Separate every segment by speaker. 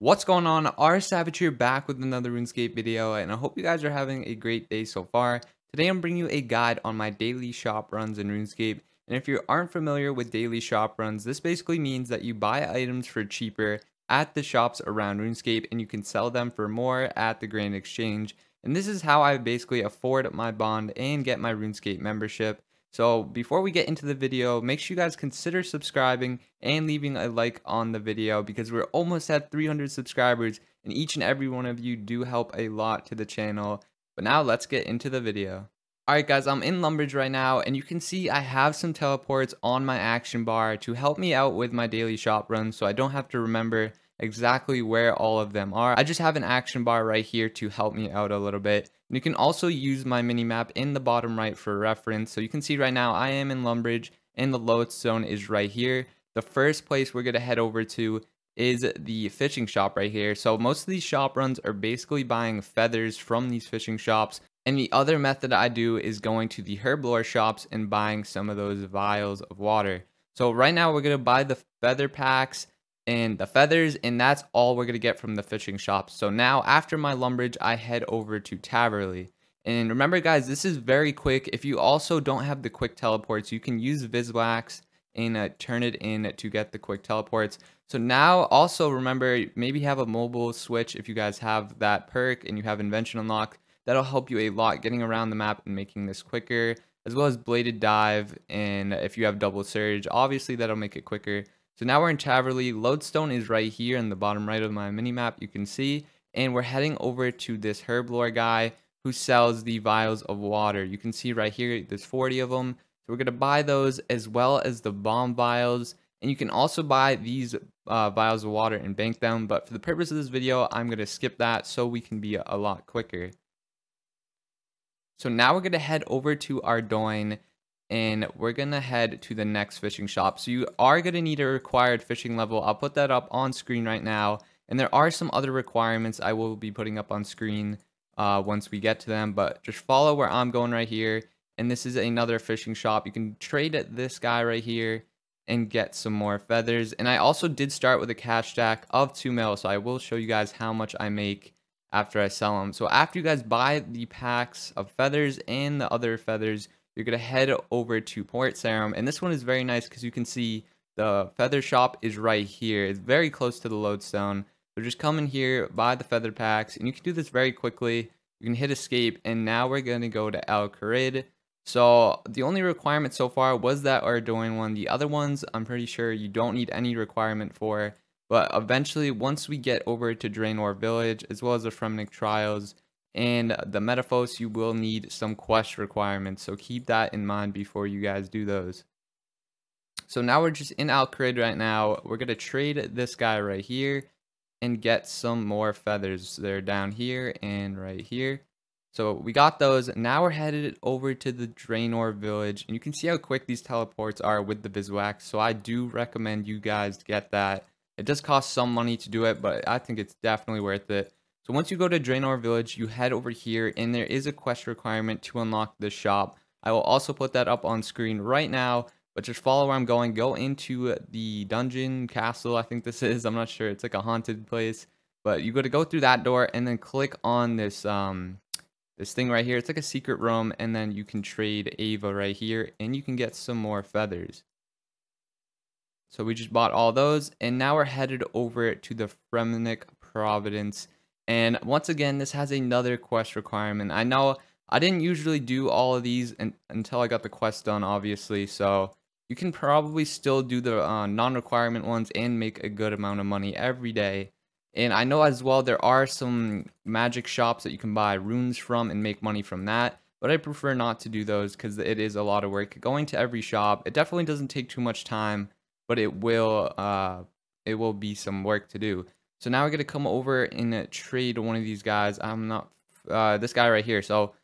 Speaker 1: What's going on? R Savage here back with another RuneScape video and I hope you guys are having a great day so far. Today I'm bringing you a guide on my daily shop runs in RuneScape and if you aren't familiar with daily shop runs, this basically means that you buy items for cheaper at the shops around RuneScape and you can sell them for more at the Grand Exchange. And this is how I basically afford my bond and get my RuneScape membership. So before we get into the video, make sure you guys consider subscribing and leaving a like on the video because we're almost at 300 subscribers and each and every one of you do help a lot to the channel. But now let's get into the video. Alright guys, I'm in Lumbridge right now and you can see I have some teleports on my action bar to help me out with my daily shop run so I don't have to remember exactly where all of them are. I just have an action bar right here to help me out a little bit. And you can also use my mini map in the bottom right for reference. So you can see right now I am in Lumbridge and the lodestone is right here. The first place we're going to head over to is the fishing shop right here. So most of these shop runs are basically buying feathers from these fishing shops. And the other method I do is going to the herblore shops and buying some of those vials of water. So right now we're going to buy the feather packs and the feathers and that's all we're going to get from the fishing shop. So now after my Lumbridge, I head over to Taverley. And remember guys, this is very quick. If you also don't have the quick teleports, you can use Viswax and uh, turn it in to get the quick teleports. So now also remember, maybe have a mobile switch if you guys have that perk and you have invention unlock. That'll help you a lot getting around the map and making this quicker, as well as bladed dive. And if you have double surge, obviously that'll make it quicker. So now we're in Taverley. Lodestone is right here in the bottom right of my mini map. You can see. And we're heading over to this herblore guy who sells the vials of water. You can see right here, there's 40 of them. So we're going to buy those as well as the bomb vials. And you can also buy these uh, vials of water and bank them. But for the purpose of this video, I'm going to skip that so we can be a lot quicker. So now we're going to head over to Ardougne and we're gonna head to the next fishing shop. So you are gonna need a required fishing level. I'll put that up on screen right now. And there are some other requirements I will be putting up on screen uh, once we get to them. But just follow where I'm going right here. And this is another fishing shop. You can trade at this guy right here and get some more feathers. And I also did start with a cash stack of 2 mil. So I will show you guys how much I make after I sell them. So after you guys buy the packs of feathers and the other feathers, you're going to head over to Port Sarim. And this one is very nice because you can see the feather shop is right here. It's very close to the lodestone. So just come in here, buy the feather packs, and you can do this very quickly. You can hit escape, and now we're going to go to Al Kharid. So the only requirement so far was that Ardougne one. The other ones, I'm pretty sure you don't need any requirement for. But eventually, once we get over to Draynor Village, as well as the Fremennik Trials, and uh, the Menaphos, you will need some quest requirements. So keep that in mind before you guys do those. So now we're just in Al Kharid right now. We're going to trade this guy right here and get some more feathers. They're down here and right here. So we got those. Now we're headed over to the Draynor village. And you can see how quick these teleports are with the Viswax. So I do recommend you guys get that. It does cost some money to do it, but I think it's definitely worth it. So once you go to Draynor Village, you head over here and there is a quest requirement to unlock the shop. I will also put that up on screen right now, but just follow where I'm going. Go into the dungeon castle, I think this is. I'm not sure. It's like a haunted place. But you got to go through that door and then click on this um this thing right here. It's like a secret room and then you can trade Ava right here and you can get some more feathers. So we just bought all those and now we're headed over to the Fremennik Providence and once again, this has another quest requirement. I know I didn't usually do all of these in, until I got the quest done, obviously. So you can probably still do the uh, non-requirement ones and make a good amount of money every day. And I know as well there are some magic shops that you can buy runes from and make money from that. But I prefer not to do those because it is a lot of work. Going to every shop, it definitely doesn't take too much time, but it will uh, it will be some work to do. So now we're going to come over and trade one of these guys. I'm not, uh, this guy right here. So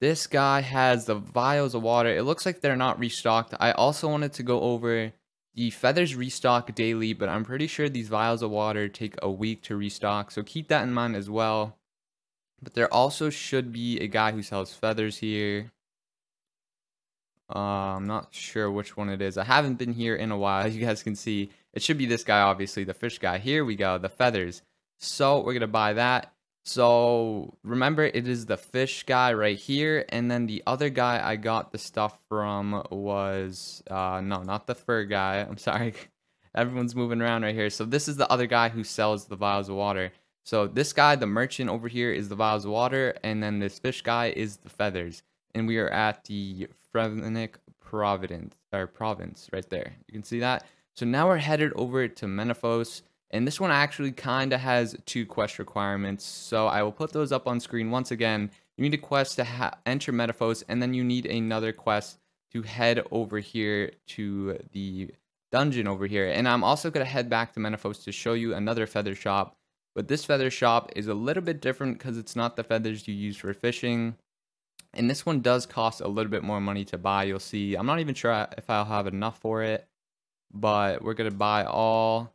Speaker 1: this guy has the vials of water. It looks like they're not restocked. I also wanted to go over the feathers restock daily, but I'm pretty sure these vials of water take a week to restock. So keep that in mind as well. But there also should be a guy who sells feathers here. Uh, I'm not sure which one it is. I haven't been here in a while. As you guys can see, it should be this guy, obviously, the fish guy. Here we go, the feathers. So we're going to buy that. So remember, it is the fish guy right here. And then the other guy I got the stuff from was, uh, no, not the fur guy. I'm sorry. Everyone's moving around right here. So this is the other guy who sells the vials of water. So this guy, the merchant over here, is the vials of water. And then this fish guy is the feathers. And we are at the Fremennik Providence, or province right there. You can see that. So now we're headed over to Menaphos. And this one actually kind of has two quest requirements. So I will put those up on screen once again. You need a quest to enter Menaphos, and then you need another quest to head over here to the dungeon over here. And I'm also going to head back to Menaphos to show you another feather shop. But this feather shop is a little bit different because it's not the feathers you use for fishing. And this one does cost a little bit more money to buy. You'll see. I'm not even sure if I'll have enough for it. But we're going to buy all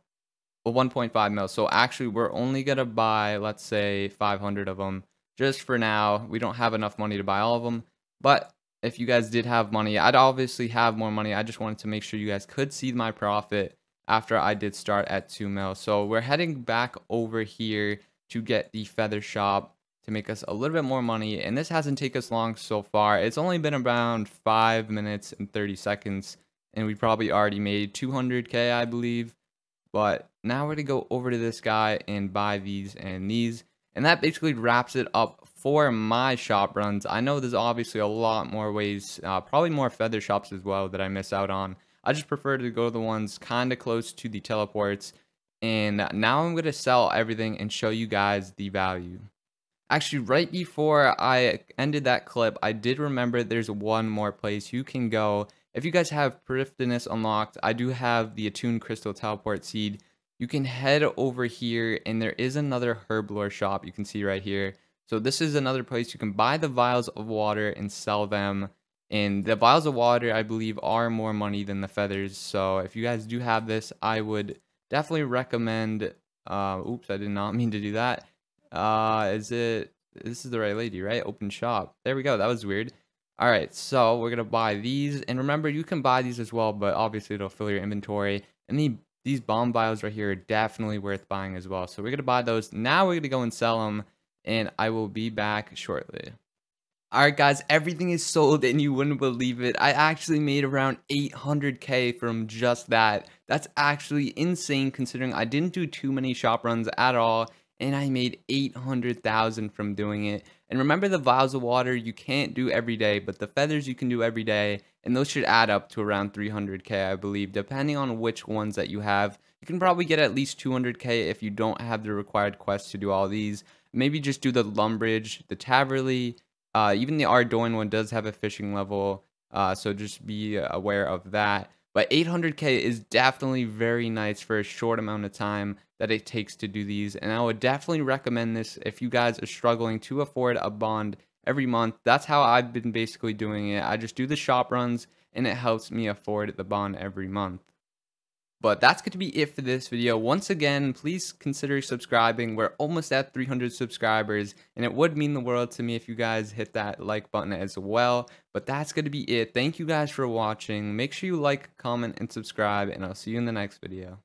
Speaker 1: 1.5 mil. So actually, we're only going to buy, let's say, 500 of them. Just for now, we don't have enough money to buy all of them. But if you guys did have money, I'd obviously have more money. I just wanted to make sure you guys could see my profit after I did start at 2 mil. So we're heading back over here to get the feather shop to make us a little bit more money. And this hasn't taken us long so far. It's only been around 5 minutes and 30 seconds. And we probably already made 200k, I believe. But now we're going to go over to this guy and buy these and these. And that basically wraps it up for my shop runs. I know there's obviously a lot more ways, uh, probably more feather shops as well that I miss out on. I just prefer to go to the ones kind of close to the teleports. And now I'm going to sell everything and show you guys the value. Actually, right before I ended that clip, I did remember there's one more place you can go if you guys have Prifddinas unlocked, I do have the Attuned Crystal Teleport Seed. You can head over here, and there is another Herblore shop you can see right here. So this is another place you can buy the vials of water and sell them. And the vials of water, I believe, are more money than the feathers. So if you guys do have this, I would definitely recommend... Uh, oops, I did not mean to do that. Uh, is it... This is the right lady, right? Open shop. There we go. That was weird. All right, so we're gonna buy these, and remember, you can buy these as well, but obviously it'll fill your inventory. And the, these bomb vials right here are definitely worth buying as well. So we're gonna buy those. Now we're gonna go and sell them, and I will be back shortly. Alright guys, everything is sold and you wouldn't believe it. I actually made around 800k from just that. That's actually insane considering I didn't do too many shop runs at all and I made 800,000 from doing it. And remember the vials of water you can't do every day, but the feathers you can do every day, and those should add up to around 300k, I believe, depending on which ones that you have. You can probably get at least 200k if you don't have the required quests to do all these. Maybe just do the Lumbridge, the Taverley, uh, even the Ardougne one does have a fishing level, uh, so just be aware of that. But 800k is definitely very nice for a short amount of time that it takes to do these. And I would definitely recommend this if you guys are struggling to afford a bond every month. That's how I've been basically doing it. I just do the shop runs and it helps me afford the bond every month. But that's going to be it for this video. Once again, please consider subscribing. We're almost at 300 subscribers, and it would mean the world to me if you guys hit that like button as well. But that's going to be it. Thank you guys for watching. Make sure you like, comment, and subscribe, and I'll see you in the next video.